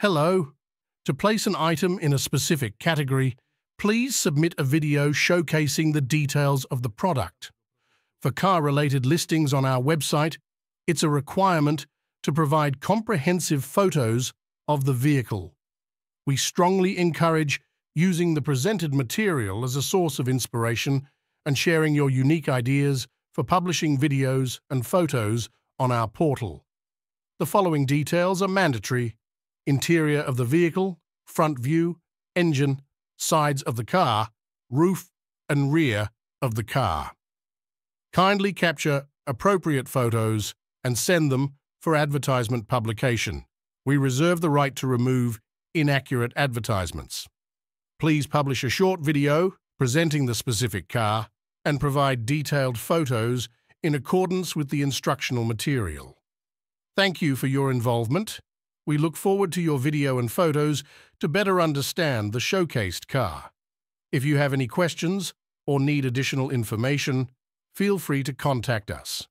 Hello. To place an item in a specific category, please submit a video showcasing the details of the product. For car-related listings on our website, it's a requirement to provide comprehensive photos of the vehicle. We strongly encourage using the presented material as a source of inspiration and sharing your unique ideas for publishing videos and photos on our portal. The following details are mandatory. Interior of the vehicle, front view, engine, sides of the car, roof and rear of the car. Kindly capture appropriate photos and send them for advertisement publication. We reserve the right to remove inaccurate advertisements. Please publish a short video presenting the specific car and provide detailed photos in accordance with the instructional material. Thank you for your involvement. We look forward to your video and photos to better understand the showcased car. If you have any questions or need additional information, feel free to contact us.